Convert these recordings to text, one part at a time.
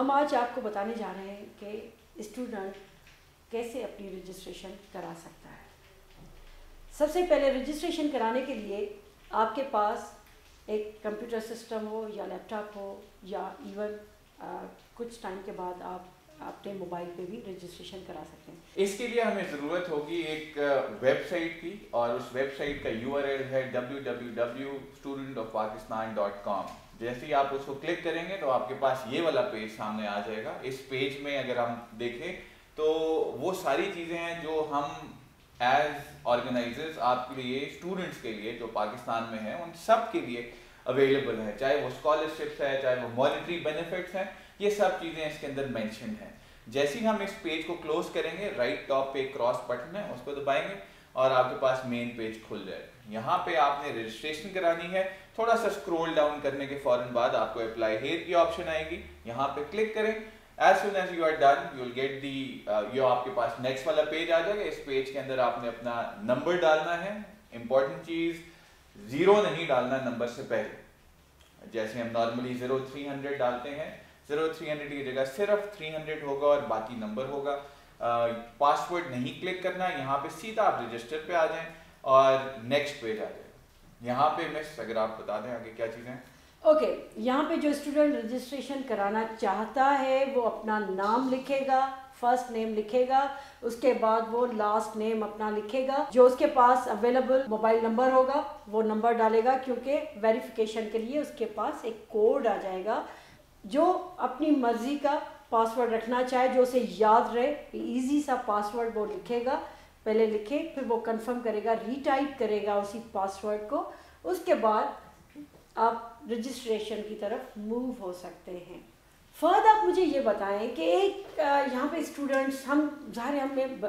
हम आज आपको बताने जा रहे हैं कि स्टूडेंट कैसे अपनी रजिस्ट्रेशन करा सकता है। सबसे पहले रजिस्ट्रेशन कराने के लिए आपके पास एक कंप्यूटर सिस्टम हो या लैपटॉप हो या इवन कुछ टाइम के बाद आप अपने मोबाइल पे भी रजिस्ट्रेशन करा सकते हैं। इसके लिए हमें ज़रूरत होगी एक वेबसाइट की और उस वेबसाइट का यूआरएल है www.studentofpakistan.com जैसे ही आप उसको क्लिक करेंगे तो आपके पास ये वाला पेज सामने आ जाएगा। इस पेज में अगर हम देखें तो वो सारी चीज़ें हैं जो हम एज ऑर्गेनाइजर्स आपके लिए स्टूडेंट्स के लिए जो पाकिस्तान में हैं, उन सब के लिए अवेलेबल है। चाहे वो स्कॉलरशिप्स है, चाहे वो मॉनिटरी बेनिफिट्स हैं ये सब चीज़ें इसके अंदर मैंशन हैं। जैसे ही हम इस पेज को क्लोज करेंगे राइट टॉप पे क्रॉस बटन है, उसको दबाएँगे और आपके पास मेन पेज खुल जाएगा। यहाँ पे आपने रजिस्ट्रेशन करानी है। थोड़ा सा स्क्रॉल डाउन करने के फ़ौरन बाद आपको अप्लाई हेयर की ऑप्शन आएगी। यहाँ पे क्लिक करें। As soon as you are done you will get the यो आपके पास नेक्स्ट वाला पेज आ जाएगा। इस पेज के अंदर आपने अपना नंबर डालना है। इंपॉर्टेंट चीज़ ज़ीरो नहीं डालना नंबर से पहले। जैसे हम नॉर्मली ज़ीरो थ्री हंड्रेड डालते हैं ज़ीरो थ्री हंड्रेड की जगह सिर्फ़ थ्री हंड्रेड होगा और बाकी नंबर होगा। पासवर्ड नहीं क्लिक करना यहाँ पे सीधा आप रजिस्टर पे आ जाएँ और नेक्स्ट पेज आ जाए। यहाँ पे मिस अगर आप बता दें आगे क्या चीज़ें ओके okay, यहाँ पे जो स्टूडेंट रजिस्ट्रेशन कराना चाहता है वो अपना नाम लिखेगा फ़र्स्ट नेम लिखेगा उसके बाद वो लास्ट नेम अपना लिखेगा। जो उसके पास अवेलेबल मोबाइल नंबर होगा वो नंबर डालेगा क्योंकि वेरिफिकेशन के लिए उसके पास एक कोड आ जाएगा। जो अपनी मर्ज़ी का पासवर्ड रखना चाहे, जो उसे याद रहे इजी सा पासवर्ड वो लिखेगा, पहले लिखे, फिर वो कंफर्म करेगा रीटाइप करेगा उसी पासवर्ड को, उसके बाद आप रजिस्ट्रेशन की तरफ़ मूव हो सकते हैं। फर्द आप मुझे ये बताएँ कि एक यहाँ पे स्टूडेंट्स हम, ज़ाहिर हमें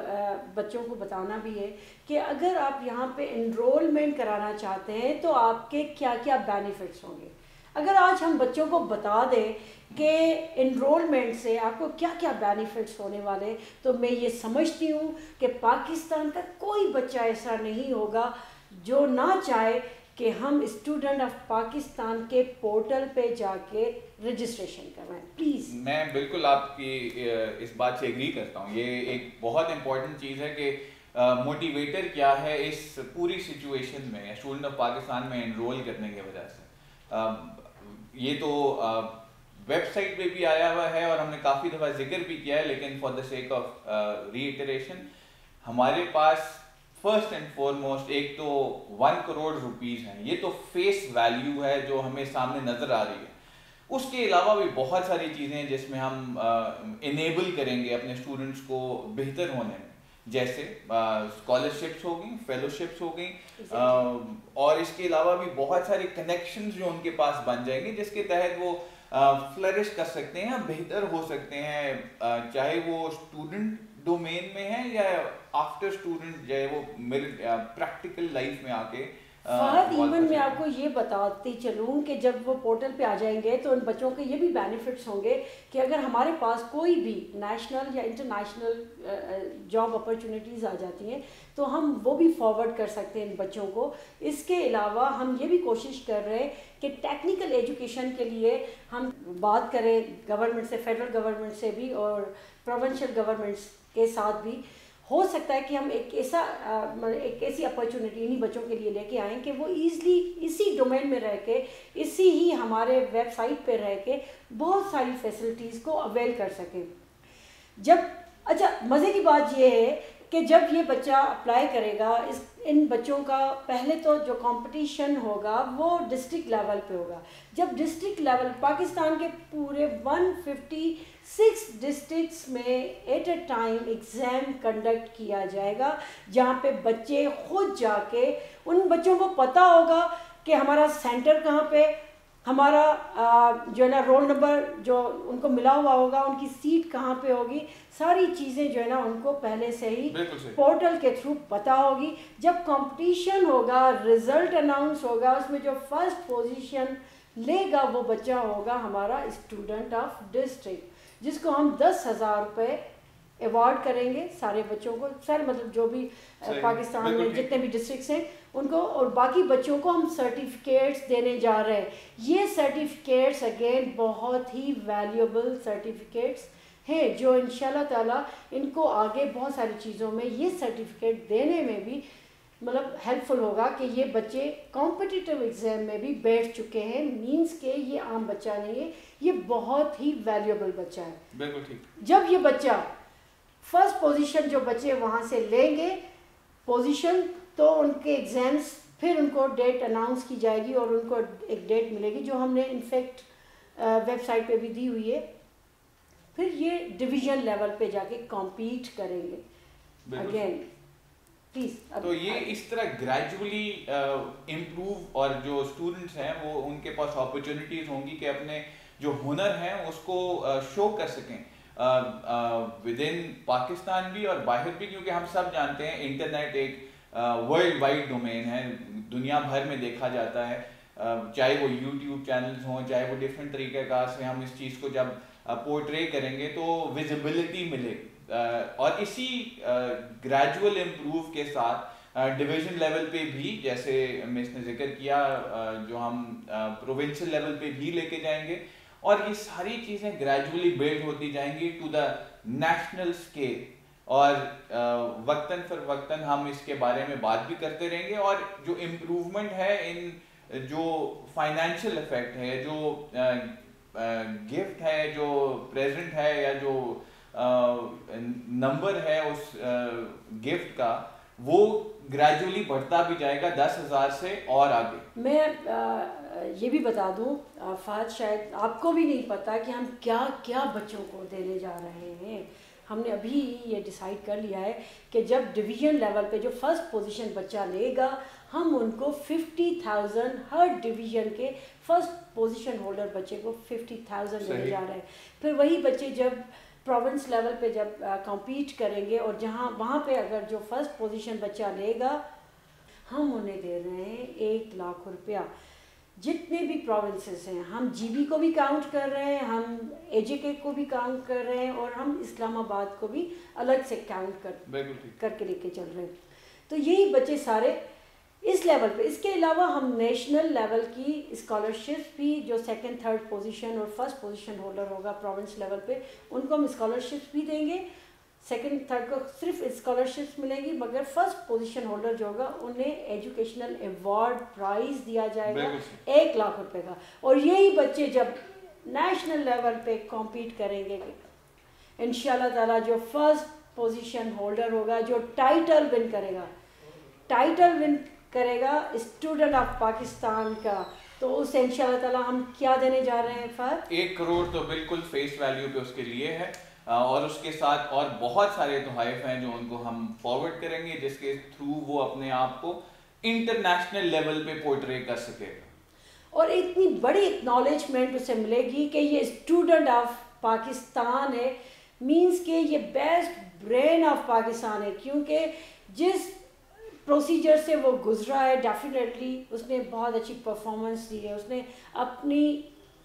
बच्चों को बताना भी है कि अगर आप यहाँ पे इनरोलमेंट कराना चाहते हैं तो आपके क्या क्या बेनिफिट्स होंगे? अगर आज हम बच्चों को बता दें कि इनरोलमेंट से आपको क्या क्या बेनिफिट्स होने वाले तो मैं ये समझती हूँ कि पाकिस्तान का कोई बच्चा ऐसा नहीं होगा जो ना चाहे कि हम स्टूडेंट ऑफ़ पाकिस्तान के पोर्टल पे जाके रजिस्ट्रेशन करवाएँ। प्लीज़ मैं बिल्कुल आपकी इस बात से एग्री करता हूँ। ये एक बहुत इंपॉर्टेंट चीज़ है कि मोटिवेटर क्या है इस पूरी सिचुएशन में स्टूडेंट ऑफ़ पाकिस्तान में इनरोल करने की वजह से। ये तो वेबसाइट पे भी आया हुआ है और हमने काफ़ी दफ़ा ज़िक्र भी किया है, लेकिन for the sake of reiteration हमारे पास फ़र्स्ट एंड फॉरमोस्ट एक तो वन करोड़ रुपीज़ हैं। ये तो फेस वैल्यू है जो हमें सामने नज़र आ रही है। उसके अलावा भी बहुत सारी चीज़ें हैं जिसमें हम इनेबल करेंगे अपने स्टूडेंट्स को बेहतर होने में। जैसे स्कॉलरशिप्स हो गई फेलोशिप्स हो गई और इसके अलावा भी बहुत सारे कनेक्शन जो उनके पास बन जाएँगे जिसके तहत वो फ्लरिश कर सकते हैं बेहतर हो सकते हैं। चाहे वो स्टूडेंट डोमेन में है या आफ्टर स्टूडेंट चाहे वो मेरे प्रैक्टिकल लाइफ में आके फहद इवन मैं आपको ये बताती चलूँ कि जब वो पोर्टल पे आ जाएँगे तो उन बच्चों के ये भी बेनिफिट्स होंगे कि अगर हमारे पास कोई भी नेशनल या इंटरनेशनल जॉब अपॉर्चुनिटीज़ आ जाती हैं तो हम वो भी फॉरवर्ड कर सकते हैं इन बच्चों को। इसके अलावा हम ये भी कोशिश कर रहे हैं कि टेक्निकल एजुकेशन के लिए हम बात करें गवर्नमेंट से फेडरल गवर्नमेंट से भी और प्रोविंशियल गवर्नमेंट्स के साथ भी। हो सकता है कि हम एक ऐसा एक ऐसी अपॉर्चुनिटी इन्हीं बच्चों के लिए लेके आएँ कि वो ईजली इसी डोमेन में रह के, इसी ही हमारे वेबसाइट पे रह के बहुत सारी फैसिलिटीज़ को अवेल कर सकें। जब अच्छा मज़े की बात यह है कि जब ये बच्चा अप्लाई करेगा, इस, इन बच्चों का पहले तो जो कंपटीशन होगा, वो डिस्ट्रिक्ट लेवल पे होगा। जब डिस्ट्रिक्ट लेवल पाकिस्तान के पूरे 156 डिस्ट्रिक्ट्स में at a time exam conduct किया जाएगा, जहाँ पे बच्चे खुद जाके, उन बच्चों को पता होगा कि हमारा सेंटर कहाँ पे हमारा जो है ना रोल नंबर जो उनको मिला हुआ होगा उनकी सीट कहाँ पे होगी सारी चीज़ें जो है ना उनको पहले से ही पोर्टल के थ्रू पता होगी। जब कंपटीशन होगा रिज़ल्ट अनाउंस होगा उसमें जो फ़र्स्ट पोजीशन लेगा वो बच्चा होगा हमारा स्टूडेंट ऑफ़ डिस्ट्रिक्ट जिसको हम दस हज़ार रुपये अवार्ड करेंगे सारे बच्चों को सारे मतलब जो भी पाकिस्तान में जितने भी डिस्ट्रिक्ट हैं उनको और बाकी बच्चों को हम सर्टिफिकेट्स देने जा रहे हैं। ये सर्टिफिकेट्स अगेन बहुत ही वैल्यूएबल सर्टिफिकेट्स हैं जो इन ताला इनको आगे बहुत सारी चीज़ों में ये सर्टिफिकेट देने में भी मतलब हेल्पफुल होगा कि ये बच्चे कॉम्पिटिटिव एग्ज़ाम में भी बैठ चुके हैं। मींस के ये आम बच्चा नहीं है ये बहुत ही वैल्यूएबल बच्चा है। बिल्कुल ठीक। जब ये बच्चा फ़र्स्ट पोजीशन जो बच्चे वहाँ से लेंगे। पोजीशन तो उनके एग्ज़ाम्स फिर उनको डेट अनाउंस की जाएगी और उनको एक डेट मिलेगी जो हमने इनफेक्ट वेबसाइट पे भी दी हुई है। फिर ये डिवीज़न लेवल पे जाके कॉम्पीट करेंगे। अगेन प्लीज़ तो ये इस तरह ग्रेजुअली इम्प्रूव और जो स्टूडेंट्स हैं वो उनके पास अपॉर्चुनिटीज़ होंगी कि अपने जो हुनर हैं उसको शो uh, कर सकें। विद इन पाकिस्तान भी और बाहर भी, क्योंकि हम सब जानते हैं इंटरनेट एक वर्ल्ड वाइड डोमेन है। दुनिया भर में देखा जाता है। चाहे वो यूट्यूब चैनल्स हों, चाहे वो डिफरेंट तरीके का, से हम इस चीज़ को जब पोर्ट्रे करेंगे तो विजिबिलिटी मिले। और इसी ग्रेजुअल इम्प्रूव के साथ डिवीज़न लेवल पे भी, जैसे मिस ने ज़िक्र किया जो हम प्रोविंशियल लेवल पे भी लेके जाएँगे और ये सारी चीज़ें ग्रेजुअली बिल्ड होती जाएँगी टू द नेशनल स्केल और वक्तन फर वक्तन हम इसके बारे में बात भी करते रहेंगे और जो इम्प्रूवमेंट है इन, जो फाइनेंशियल इफ़ेक्ट है, जो गिफ्ट है, जो प्रेजेंट है या जो नंबर है उस गिफ्ट का वो ग्रेजुअली बढ़ता भी जाएगा दस हज़ार से और आगे। मैं आ, ये भी बता दूँ फाज शायद आपको भी नहीं पता कि हम क्या क्या बच्चों को देने जा रहे हैं। हमने अभी ये डिसाइड कर लिया है कि जब डिवीज़न लेवल पे जो फ़र्स्ट पोजीशन बच्चा लेगा हम उनको फिफ्टी थाउज़ेंड हर डिवीज़न के फ़र्स्ट पोजीशन होल्डर बच्चे को फिफ्टी थाउज़ेंड देने जा रहे हैं। फिर वही बच्चे जब प्रोविंस लेवल पे जब कंपीट करेंगे और जहाँ वहाँ पे अगर जो फ़र्स्ट पोजीशन बच्चा लेगा हम उन्हें दे रहे हैं एक लाख रुपया। जितने भी प्रोविंसेस हैं हम जीबी को भी काउंट कर रहे हैं हम एजेके को भी काउंट कर रहे हैं और हम इस्लामाबाद को भी अलग से काउंट कर करके लेके चल रहे हैं। तो यही बच्चे सारे इस लेवल पे। इसके अलावा हम नेशनल लेवल की स्कॉलरशिप भी जो सेकंड थर्ड पोजीशन और फ़र्स्ट पोजीशन होल्डर होगा प्रोविंस लेवल पे उनको हम स्कॉलरशिप्स भी देंगे। सेकंड थर्ड को सिर्फ़ स्कॉलरशिप्स मिलेगी मगर फ़र्स्ट पोजीशन होल्डर जो होगा उन्हें एजुकेशनल अवार्ड प्राइज दिया जाएगा एक लाख रुपए का। और यही बच्चे जब नेशनल लेवल पे कॉम्पीट करेंगे इन ताला जो फ़र्स्ट पोजीशन होल्डर होगा जो टाइटल विन करेगा टाइटल विन करेगा स्टूडेंट ऑफ़ पाकिस्तान का। तो उस इंशाल्लाह हम क्या देने जा रहे हैं फर एक करोड़ तो बिल्कुल फेस वैल्यू पे उसके लिए है और उसके साथ और बहुत सारे तोहफ हैं जो उनको हम फॉरवर्ड करेंगे जिसके थ्रू वो अपने आप को इंटरनेशनल लेवल पे पोर्ट्रे कर सकेगा। और इतनी बड़ी एक्नॉलेजमेंट उसे मिलेगी कि ये स्टूडेंट ऑफ़ पाकिस्तान है मींस के ये बेस्ट ब्रेन ऑफ़ पाकिस्तान है क्योंकि जिस प्रोसीजर से वो गुजरा है डेफिनेटली उसने बहुत अच्छी परफॉर्मेंस दी है उसने अपनी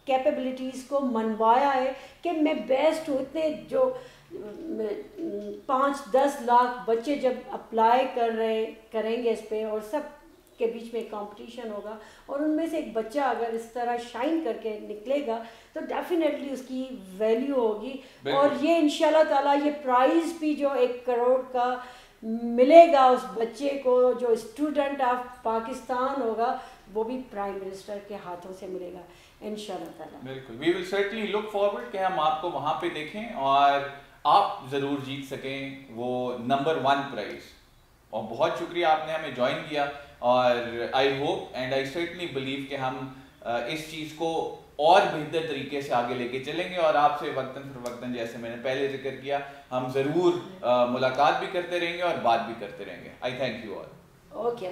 कैपेबिलिटीज़ को मनवाया है कि मैं बेस्ट हूँ। इतने जो पाँच दस लाख बच्चे जब अप्लाई कर रहे करेंगे इस पर और सब के बीच में कंपटीशन होगा और उनमें से एक बच्चा अगर इस तरह शाइन करके निकलेगा तो डेफिनेटली उसकी वैल्यू होगी। और ये इन ताला ये प्राइज़ भी जो एक करोड़ का मिलेगा उस बच्चे को, जो स्टूडेंट ऑफ़ पाकिस्तान होगा, वो भी प्राइम मिनिस्टर के हाथों से मिलेगा, इंशाल्लाह बिल्कुल। लुक फॉरवर्ड कि हम आपको वहाँ पे देखें और आप ज़रूर जीत सकें वो नंबर वन प्राइज और बहुत शुक्रिया आपने हमें ज्वाइन किया और I hope and I certainly believe कि हम इस चीज़ को और बेहतर तरीके से आगे लेके चलेंगे और आपसे वक्तन फिर वक्तन जैसे मैंने पहले ज़िक्र किया, हम ज़रूर मुलाकात भी करते रहेंगे और बात भी करते रहेंगे। I thank you all okay